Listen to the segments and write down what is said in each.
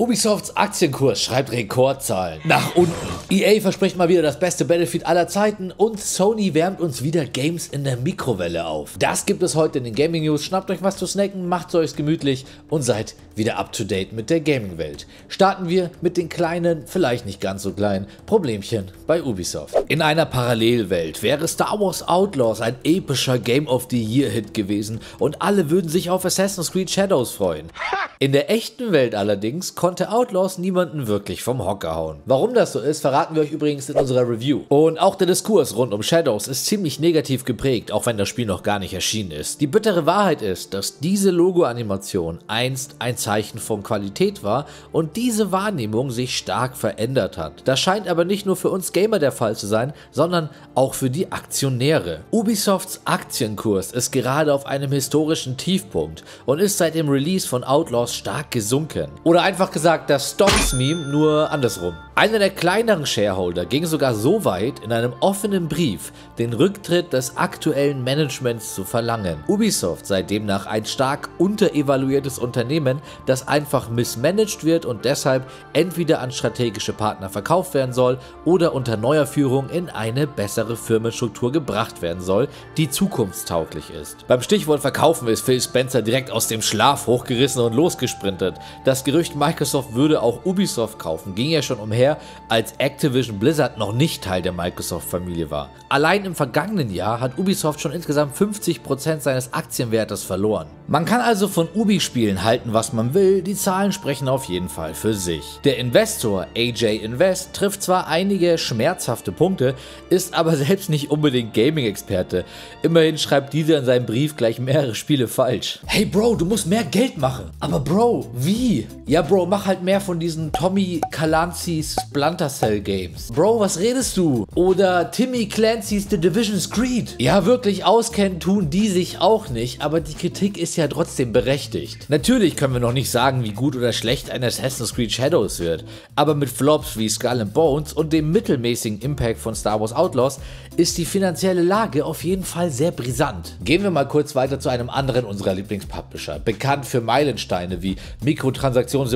Ubisofts Aktienkurs schreibt Rekordzahlen nach unten. EA verspricht mal wieder das beste Battlefield aller Zeiten und Sony wärmt uns wieder Games in der Mikrowelle auf. Das gibt es heute in den Gaming News. Schnappt euch was zu snacken, macht es euch gemütlich und seid wieder up to date mit der Gaming-Welt. Starten wir mit den kleinen, vielleicht nicht ganz so kleinen Problemchen bei Ubisoft. In einer Parallelwelt wäre Star Wars Outlaws ein epischer Game of the Year Hit gewesen und alle würden sich auf Assassin's Creed Shadows freuen. In der echten Welt allerdings konnte Outlaws niemanden wirklich vom Hocker hauen. Warum das so ist, verraten wir euch übrigens in unserer Review. Und auch der Diskurs rund um Shadows ist ziemlich negativ geprägt, auch wenn das Spiel noch gar nicht erschienen ist. Die bittere Wahrheit ist, dass diese Logo-Animation einst ein Zeichen von Qualität war und diese Wahrnehmung sich stark verändert hat. Das scheint aber nicht nur für uns Gamer der Fall zu sein, sondern auch für die Aktionäre. Ubisofts Aktienkurs ist gerade auf einem historischen Tiefpunkt und ist seit dem Release von Outlaws stark gesunken. Oder einfach gesagt das Stonks-Meme nur andersrum. Einer der kleineren Shareholder ging sogar so weit, in einem offenen Brief den Rücktritt des aktuellen Managements zu verlangen. Ubisoft sei demnach ein stark unterevaluiertes Unternehmen, das einfach missmanagt wird und deshalb entweder an strategische Partner verkauft werden soll oder unter neuer Führung in eine bessere Firmenstruktur gebracht werden soll, die zukunftstauglich ist. Beim Stichwort Verkaufen ist Phil Spencer direkt aus dem Schlaf hochgerissen und losgesprintet. Das Gerücht, Microsoft würde auch Ubisoft kaufen, ging ja schon umher her, als Activision Blizzard noch nicht Teil der Microsoft-Familie war. Allein im vergangenen Jahr hat Ubisoft schon insgesamt 50% seines Aktienwertes verloren. Man kann also von Ubi-Spielen halten, was man will, die Zahlen sprechen auf jeden Fall für sich. Der Investor AJ Invest trifft zwar einige schmerzhafte Punkte, ist aber selbst nicht unbedingt Gaming-Experte. Immerhin schreibt dieser in seinem Brief gleich mehrere Spiele falsch. Hey Bro, du musst mehr Geld machen. Aber Bro, wie? Ja Bro, mach halt mehr von diesen Tommy Calancis Splinter Cell Games. Bro, was redest du? Oder Timmy Clancy's The Division's Creed. Ja, wirklich auskennen tun die sich auch nicht, aber die Kritik ist ja trotzdem berechtigt. Natürlich können wir noch nicht sagen, wie gut oder schlecht ein Assassin's Creed Shadows wird, aber mit Flops wie Skull and Bones und dem mittelmäßigen Impact von Star Wars Outlaws ist die finanzielle Lage auf jeden Fall sehr brisant. Gehen wir mal kurz weiter zu einem anderen unserer Lieblingspublisher, bekannt für Meilensteine wie Mikrotransaktion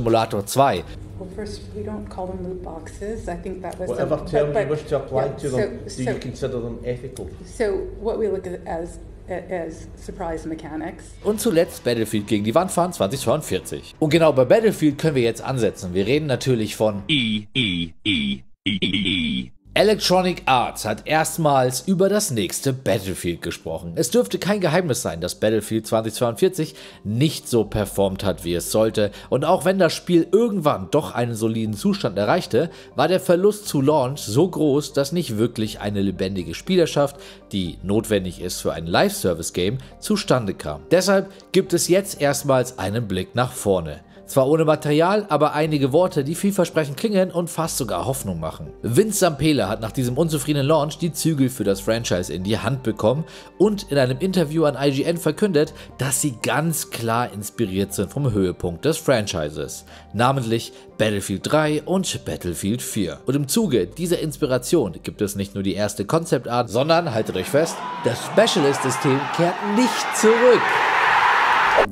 Simulator 2, Well, first, we don't call them loot boxes. I think that was Whatever some, terms but- you wish to apply yeah, to them, so- do so- you consider them ethical? So what we look at as as surprise mechanics. Und zuletzt Battlefield gegen die Wand fahren 2042. Und genau bei Battlefield können wir jetzt ansetzen. Wir reden natürlich von E E E E E. Electronic Arts hat erstmals über das nächste Battlefield gesprochen. Es dürfte kein Geheimnis sein, dass Battlefield 2042 nicht so performt hat, wie es sollte. Und auch wenn das Spiel irgendwann doch einen soliden Zustand erreichte, war der Verlust zu Launch so groß, dass nicht wirklich eine lebendige Spielerschaft, die notwendig ist für ein Live-Service-Game, zustande kam. Deshalb gibt es jetzt erstmals einen Blick nach vorne. Zwar ohne Material, aber einige Worte, die vielversprechend klingen und fast sogar Hoffnung machen. Vince Zampella hat nach diesem unzufriedenen Launch die Zügel für das Franchise in die Hand bekommen und in einem Interview an IGN verkündet, dass sie ganz klar inspiriert sind vom Höhepunkt des Franchises, namentlich Battlefield 3 und Battlefield 4. Und im Zuge dieser Inspiration gibt es nicht nur die erste Concept Art, sondern, haltet euch fest, das Specialist-System kehrt nicht zurück.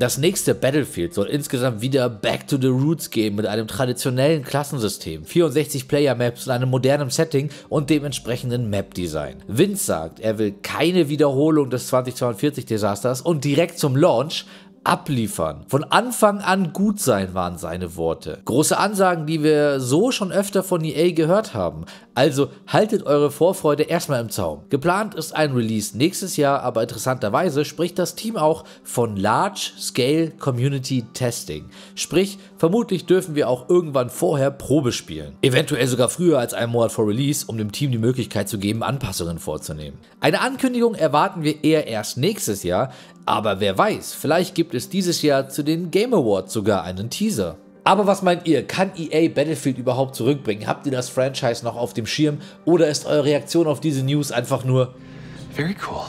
Das nächste Battlefield soll insgesamt wieder Back to the Roots geben mit einem traditionellen Klassensystem, 64 Player-Maps in einem modernen Setting und dem entsprechenden Map-Design. Vince sagt, er will keine Wiederholung des 2042-Desasters und direkt zum Launch abliefern. Von Anfang an gut sein waren seine Worte. Große Ansagen, die wir so schon öfter von EA gehört haben. Also haltet eure Vorfreude erstmal im Zaum. Geplant ist ein Release nächstes Jahr, aber interessanterweise spricht das Team auch von Large Scale Community Testing. Sprich, vermutlich dürfen wir auch irgendwann vorher Probe spielen. Eventuell sogar früher als einen Monat vor Release, um dem Team die Möglichkeit zu geben, Anpassungen vorzunehmen. Eine Ankündigung erwarten wir eher erst nächstes Jahr, aber wer weiß, vielleicht gibt es dieses Jahr zu den Game Awards sogar einen Teaser. Aber was meint ihr? Kann EA Battlefield überhaupt zurückbringen? Habt ihr das Franchise noch auf dem Schirm? Oder ist eure Reaktion auf diese News einfach nur... Very cool.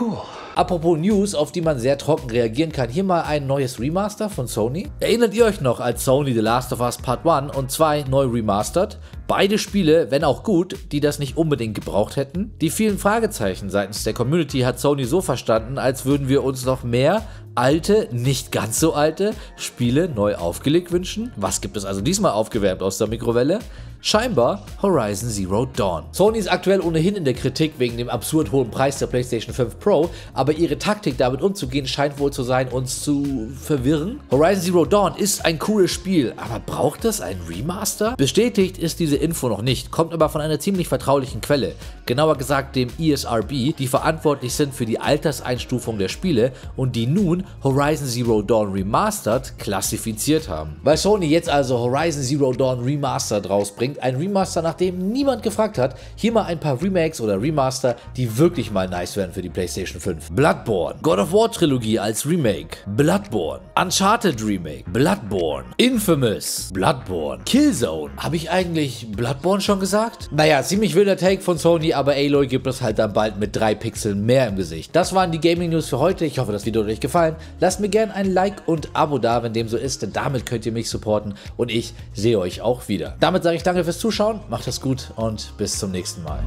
Cool. Apropos News, auf die man sehr trocken reagieren kann, hier mal ein neues Remaster von Sony. Erinnert ihr euch noch, als Sony The Last of Us Part 1 und 2 neu remastert? Beide Spiele, wenn auch gut, die das nicht unbedingt gebraucht hätten. Die vielen Fragezeichen seitens der Community hat Sony so verstanden, als würden wir uns noch mehr alte, nicht ganz so alte Spiele neu aufgelegt wünschen. Was gibt es also diesmal aufgewärmt aus der Mikrowelle? Scheinbar Horizon Zero Dawn. Sony ist aktuell ohnehin in der Kritik wegen dem absurd hohen Preis der PlayStation 5 Pro, aber ihre Taktik damit umzugehen scheint wohl zu sein, uns zu verwirren. Horizon Zero Dawn ist ein cooles Spiel, aber braucht es ein Remaster? Bestätigt ist diese Info noch nicht, kommt aber von einer ziemlich vertraulichen Quelle, genauer gesagt dem ESRB, die verantwortlich sind für die Alterseinstufung der Spiele und die nun Horizon Zero Dawn Remastered klassifiziert haben. Weil Sony jetzt also Horizon Zero Dawn Remastered rausbringt, ein Remaster, nach dem niemand gefragt hat, hier mal ein paar Remakes oder Remaster, die wirklich mal nice wären für die PlayStation 5. Bloodborne, God of War Trilogie als Remake, Bloodborne, Uncharted Remake, Bloodborne, Infamous, Bloodborne, Killzone. Habe ich eigentlich Bloodborne schon gesagt? Naja, ziemlich wilder Take von Sony, aber Aloy gibt es halt dann bald mit drei Pixeln mehr im Gesicht. Das waren die Gaming News für heute. Ich hoffe, das Video hat euch gefallen. Lasst mir gerne ein Like und Abo da, wenn dem so ist, denn damit könnt ihr mich supporten und ich sehe euch auch wieder. Damit sage ich danke fürs Zuschauen, macht es gut und bis zum nächsten Mal.